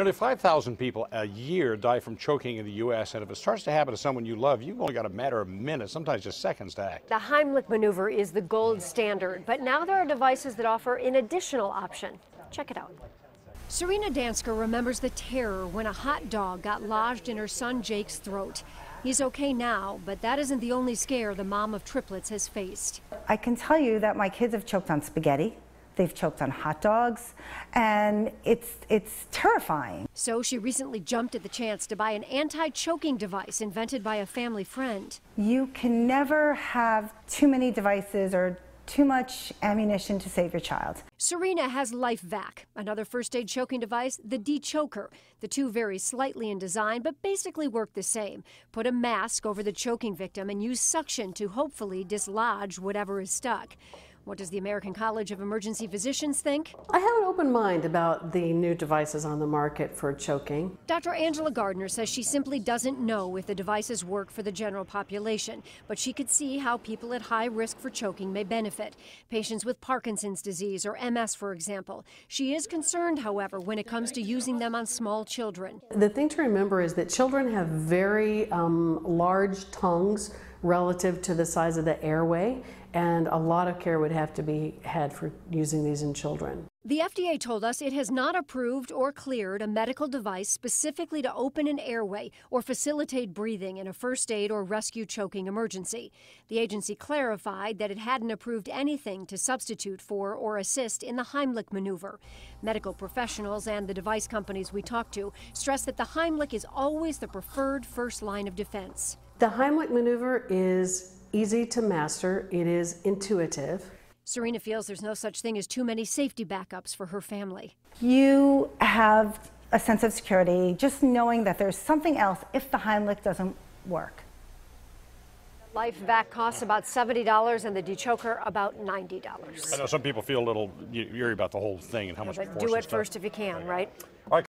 Nearly 5,000 people a year die from choking in the U.S., and if it starts to happen to someone you love, you've only got a matter of minutes, sometimes just seconds to act. The Heimlich maneuver is the gold standard, but now there are devices that offer an additional option. Check it out. Serena Dansker remembers the terror when a hot dog got lodged in her son Jake's throat. He's okay now, but that isn't the only scare the mom of triplets has faced. I can tell you that my kids have choked on spaghetti. They've choked on hot dogs, and it's it's terrifying. So she recently jumped at the chance to buy an anti-choking device invented by a family friend. You can never have too many devices or too much ammunition to save your child. Serena has LifeVac, another first aid choking device, the Dechoker. The two vary slightly in design, but basically work the same. Put a mask over the choking victim and use suction to hopefully dislodge whatever is stuck. What does the American College of Emergency Physicians think? I have an open mind about the new devices on the market for choking. Dr. Angela Gardner says she simply doesn't know if the devices work for the general population, but she could see how people at high risk for choking may benefit. Patients with Parkinson's disease or MS, for example. She is concerned, however, when it comes to using them on small children. The thing to remember is that children have very um, large tongues relative to the size of the airway, and a lot of care would have to be had for using these in children. The FDA told us it has not approved or cleared a medical device specifically to open an airway or facilitate breathing in a first aid or rescue choking emergency. The agency clarified that it hadn't approved anything to substitute for or assist in the Heimlich maneuver. Medical professionals and the device companies we talked to stress that the Heimlich is always the preferred first line of defense. The Heimlich maneuver is easy to master, it is intuitive. Serena feels there's no such thing as too many safety backups for her family. You have a sense of security just knowing that there's something else if the Heimlich doesn't work. LifeVac costs about $70 and the Dechoker about $90. I know some people feel a little eerie about the whole thing and how much But do it stuff. first if you can, right? All right.